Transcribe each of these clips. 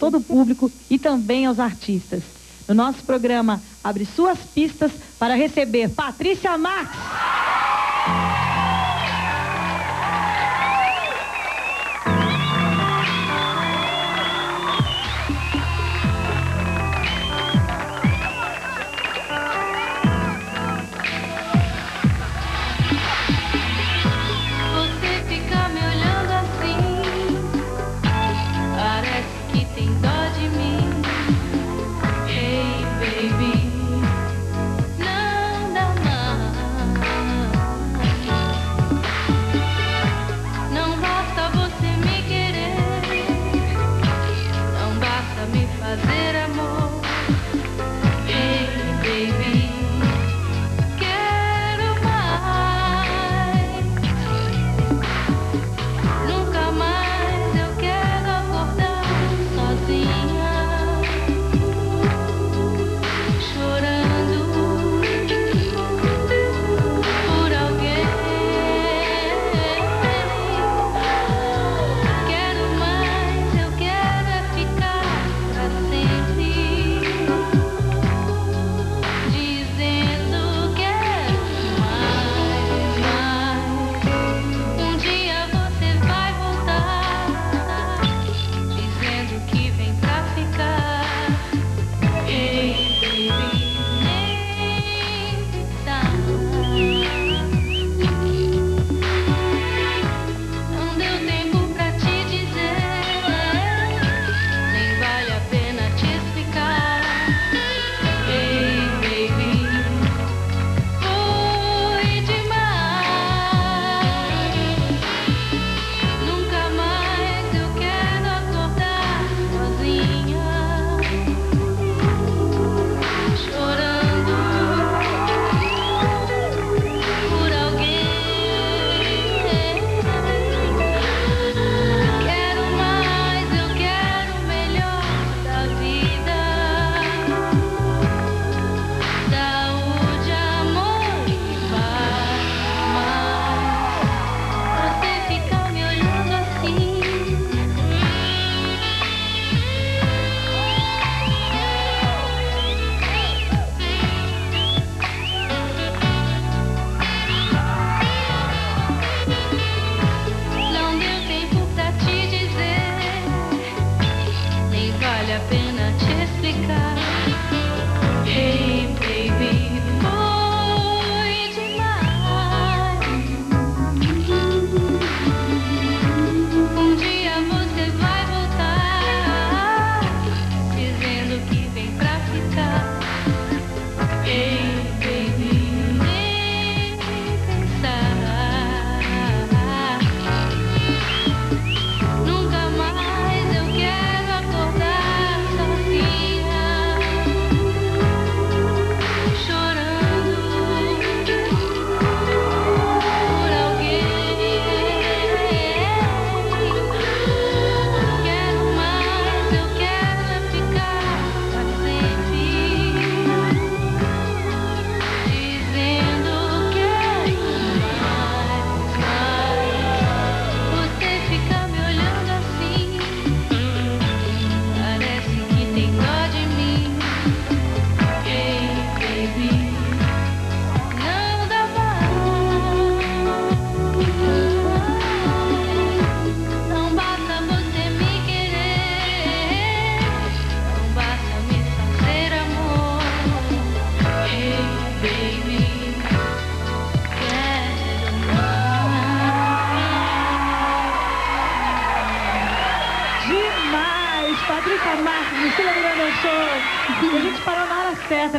todo o público e também aos artistas. No nosso programa Abre Suas Pistas para receber Patrícia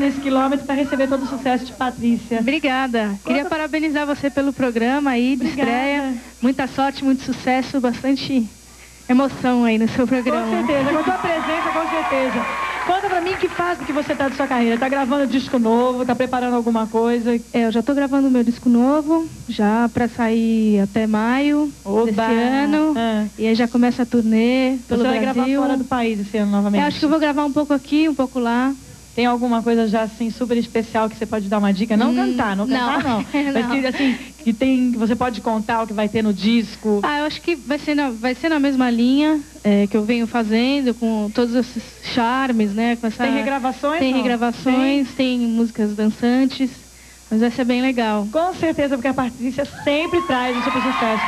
Marques. quilômetros para receber todo o sucesso de Patrícia. Obrigada. Queria parabenizar você pelo programa aí de Obrigada. estreia. Muita sorte, muito sucesso, bastante emoção aí no seu programa. Com certeza, com a tua presença, com certeza. Conta pra mim que fase que você tá de sua carreira. Tá gravando disco novo, tá preparando alguma coisa? É, eu já tô gravando meu disco novo, já pra sair até maio Oba. desse ano. É. E aí já começa a turnê pelo você Brasil. vai gravar fora do país esse ano novamente? É, acho que eu vou gravar um pouco aqui, um pouco lá. Tem alguma coisa já assim super especial que você pode dar uma dica? Não hum, cantar, não cantar não. não. Mas que assim, que tem, que você pode contar o que vai ter no disco? Ah, eu acho que vai ser na, vai ser na mesma linha é, que eu venho fazendo, com todos esses charmes, né? Com essa, tem regravações? Tem não? regravações, tem músicas dançantes, mas vai ser bem legal. Com certeza, porque a Patrícia sempre traz um super sucesso.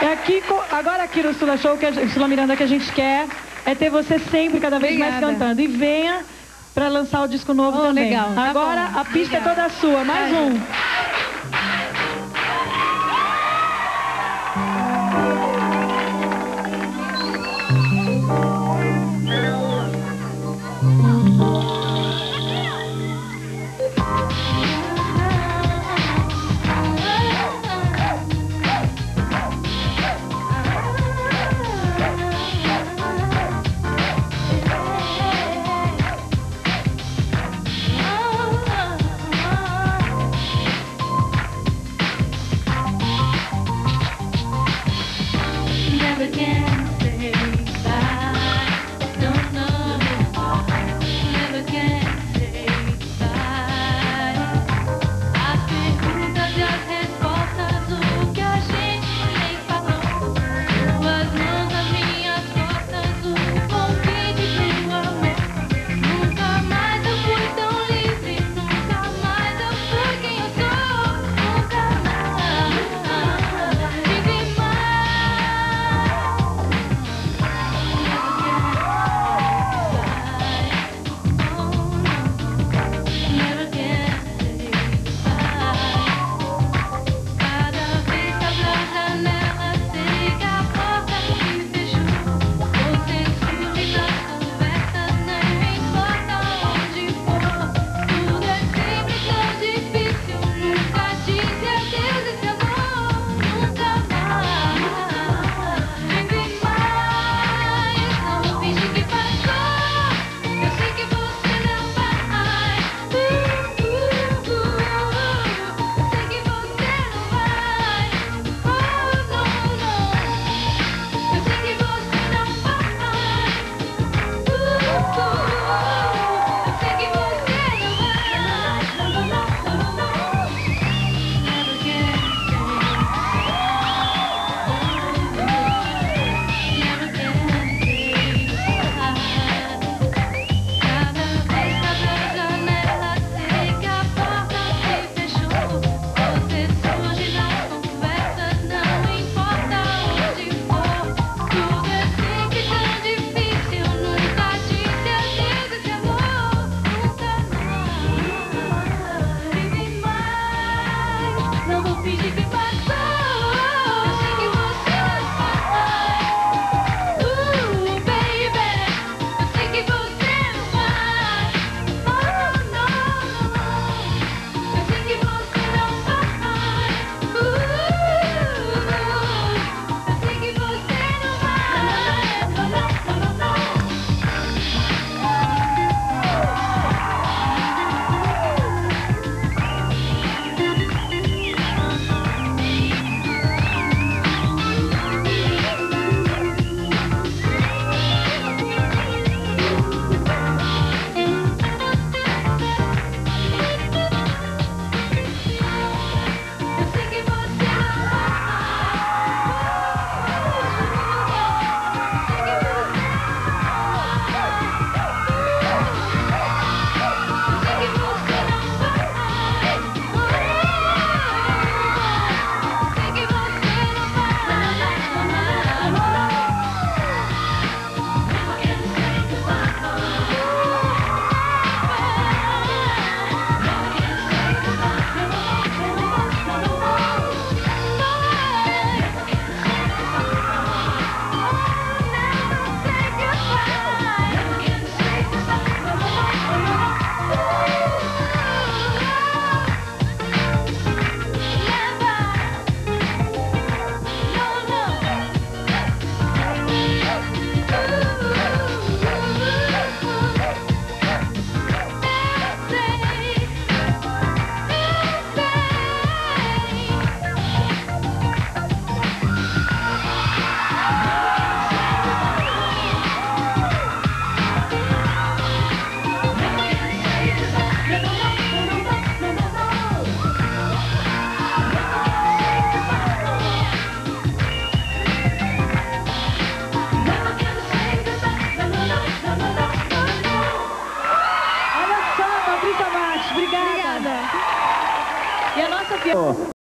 É aqui, agora aqui no Sula Show, que a, Sula Miranda, que a gente quer é ter você sempre, cada vez mais Obrigada. cantando. E venha para lançar o disco novo Oh, também. legal, tá agora a pista Obrigada. é toda sua. Mais Vai. um.